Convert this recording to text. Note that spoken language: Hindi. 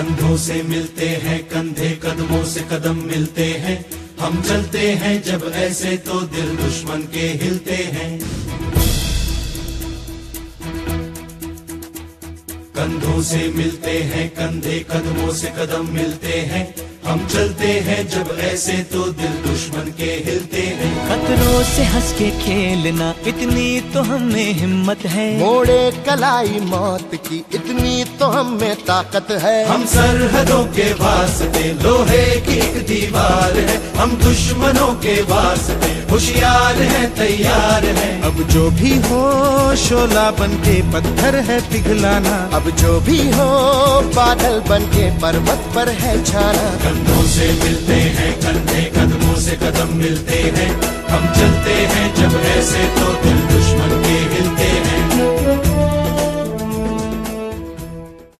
कंधों से मिलते हैं कंधे कदमों से कदम मिलते हैं। हम चलते हैं जब ऐसे तो दिल दुश्मन के हिलते हैं। कंधों से मिलते हैं कंधे कदमों से कदम मिलते हैं। हम चलते हैं जब ऐसे तो दिल दुश्मन के हिलते हैं। खतरों से हंस के खेलना इतनी तो हमें हिम्मत है। मोड़े कलाई मौत की इतनी तो हम में ताकत है। हम सरहदों के वास्ते लोहे की एक दीवार है। हम दुश्मनों के वास्ते होशियार है तैयार है। अब जो भी हो शोला बन के पत्थर है पिघलाना। अब जो भी हो बादल बन के पर्वत पर है छाना। कंधों से मिलते हैं कंधे कदमों से कदम मिलते हैं। हम चलते हैं जब ऐसे